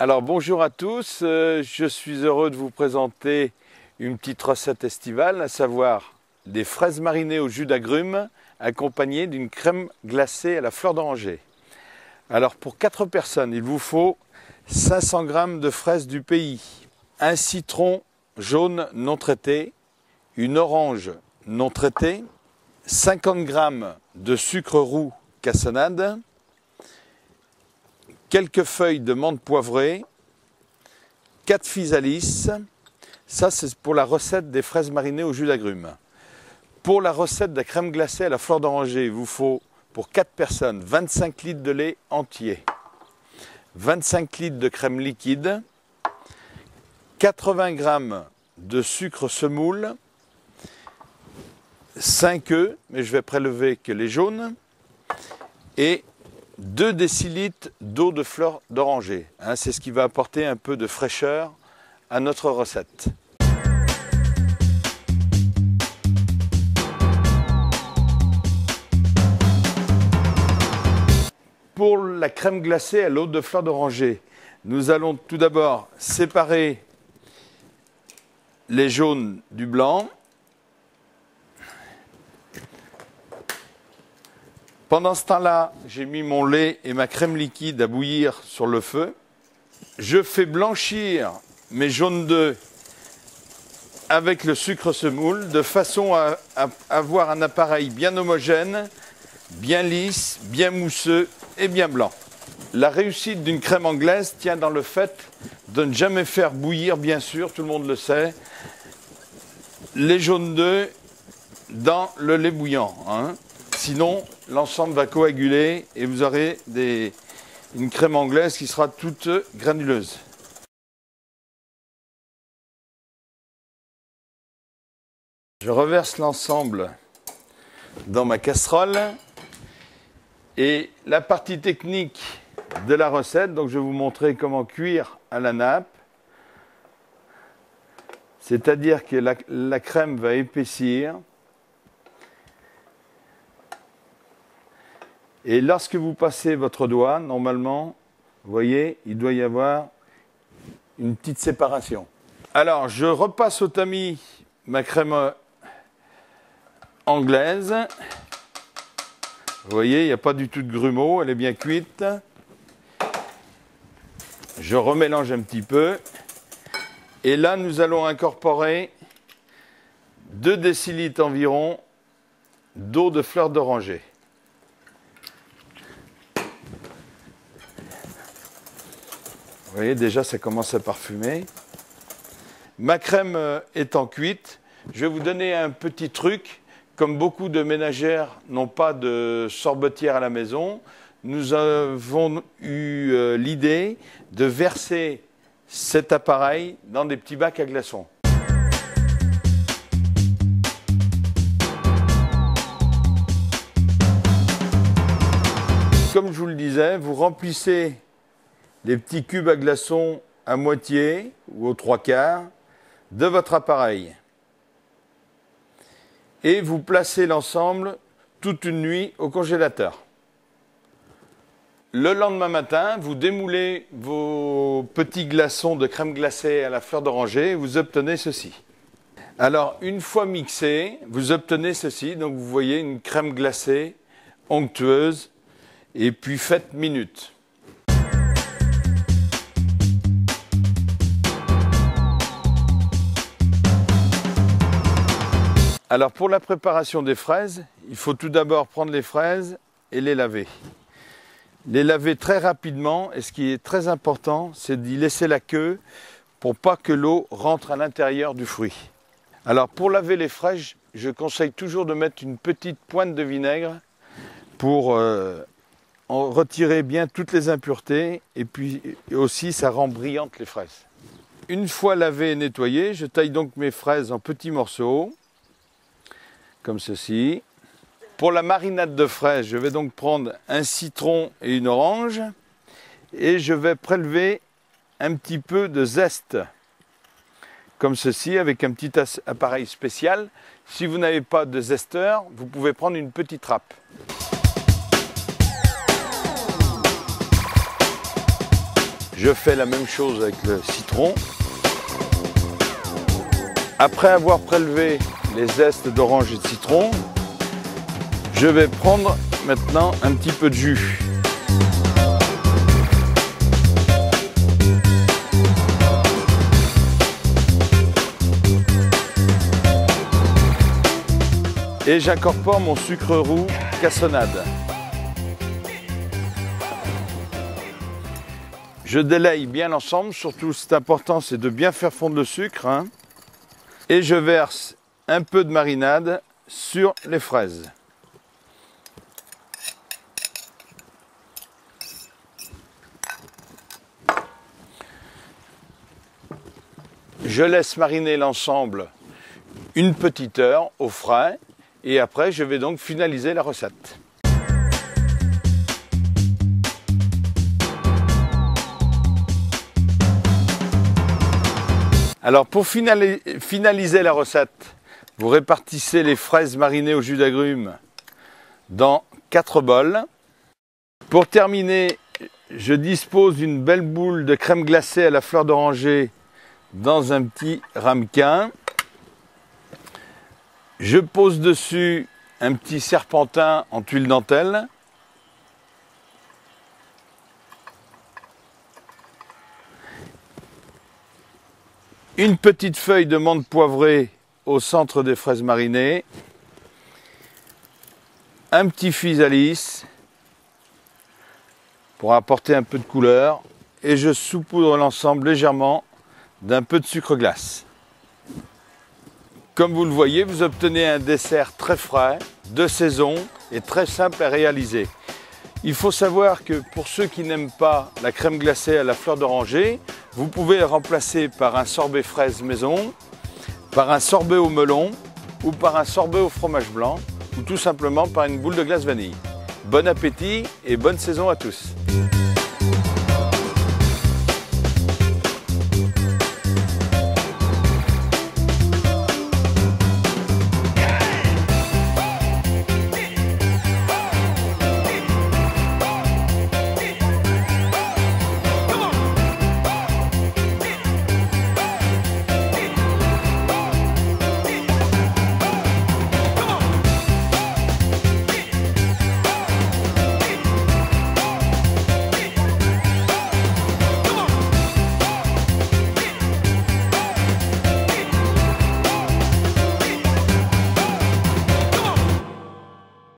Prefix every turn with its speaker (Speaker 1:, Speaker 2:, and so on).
Speaker 1: Alors bonjour à tous, euh, je suis heureux de vous présenter une petite recette estivale, à savoir des fraises marinées au jus d'agrumes accompagnées d'une crème glacée à la fleur d'oranger. Alors pour 4 personnes, il vous faut 500 g de fraises du pays, un citron jaune non traité, une orange non traitée, 50 g de sucre roux cassonade, quelques feuilles de menthe poivrée, 4 physalis. Ça, c'est pour la recette des fraises marinées au jus d'agrumes. Pour la recette de la crème glacée à la fleur d'oranger, il vous faut pour 4 personnes 25 litres de lait entier, 25 litres de crème liquide, 80 g de sucre semoule, 5 œufs, mais je vais prélever que les jaunes, et 2 décilitres d'eau de fleur d'oranger. Hein, c'est ce qui va apporter un peu de fraîcheur à notre recette. Pour la crème glacée à l'eau de fleur d'oranger, nous allons tout d'abord séparer les jaunes du blanc. Pendant ce temps-là, j'ai mis mon lait et ma crème liquide à bouillir sur le feu. Je fais blanchir mes jaunes d'œufs avec le sucre semoule de façon à, avoir un appareil bien homogène, bien lisse, bien mousseux et bien blanc. La réussite d'une crème anglaise tient dans le fait de ne jamais faire bouillir, bien sûr, tout le monde le sait, les jaunes d'œufs dans le lait bouillant. Hein. Sinon, l'ensemble va coaguler et vous aurez une crème anglaise qui sera toute granuleuse. Je reverse l'ensemble dans ma casserole et la partie technique de la recette, donc je vais vous montrer comment cuire à la nappe. C'est-à-dire que la crème va épaissir Et lorsque vous passez votre doigt, normalement, vous voyez, il doit y avoir une petite séparation. Alors, je repasse au tamis ma crème anglaise. Vous voyez, il n'y a pas du tout de grumeaux, elle est bien cuite. Je remélange un petit peu. Et là, nous allons incorporer 2 décilitres environ d'eau de fleur d'oranger. Vous voyez, déjà, ça commence à parfumer. Ma crème euh, étant cuite, je vais vous donner un petit truc. Comme beaucoup de ménagères n'ont pas de sorbetière à la maison, nous avons eu euh, l'idée de verser cet appareil dans des petits bacs à glaçons. Comme je vous le disais, vous remplissez les petits cubes à glaçons à moitié ou aux trois quarts de votre appareil. Et vous placez l'ensemble toute une nuit au congélateur. Le lendemain matin, vous démoulez vos petits glaçons de crème glacée à la fleur d'oranger et vous obtenez ceci. Alors, une fois mixé, vous obtenez ceci. Donc, vous voyez une crème glacée onctueuse et puis faite minute. Alors pour la préparation des fraises, il faut tout d'abord prendre les fraises et les laver. Les laver très rapidement et ce qui est très important, c'est d'y laisser la queue pour pas que l'eau rentre à l'intérieur du fruit. Alors pour laver les fraises, je conseille toujours de mettre une petite pointe de vinaigre pour euh, en retirer bien toutes les impuretés et puis aussi ça rend brillantes les fraises. Une fois lavées et nettoyées, je taille donc mes fraises en petits morceaux comme ceci. Pour la marinade de fraises, je vais donc prendre un citron et une orange et je vais prélever un petit peu de zeste comme ceci avec un petit appareil spécial. Si vous n'avez pas de zesteur, vous pouvez prendre une petite râpe. Je fais la même chose avec le citron. Après avoir prélevé les zestes d'orange et de citron, je vais prendre maintenant un petit peu de jus. Et j'incorpore mon sucre roux cassonade. Je délaye bien l'ensemble, surtout c'est important, c'est de bien faire fondre le sucre. Hein. Et je verse un peu de marinade sur les fraises. Je laisse mariner l'ensemble une petite heure au frais et après je vais donc finaliser la recette. Alors pour finaliser la recette, vous répartissez les fraises marinées au jus d'agrumes dans quatre bols. Pour terminer, je dispose d'une belle boule de crème glacée à la fleur d'oranger dans un petit ramequin. Je pose dessus un petit serpentin en tuile dentelle. Une petite feuille de menthe poivrée au centre des fraises marinées. Un petit physalis pour apporter un peu de couleur. Et je saupoudre l'ensemble légèrement d'un peu de sucre glace. Comme vous le voyez, vous obtenez un dessert très frais, de saison et très simple à réaliser. Il faut savoir que pour ceux qui n'aiment pas la crème glacée à la fleur d'oranger, vous pouvez la remplacer par un sorbet fraise maison, par un sorbet au melon ou par un sorbet au fromage blanc ou tout simplement par une boule de glace vanille. Bon appétit et bonne saison à tous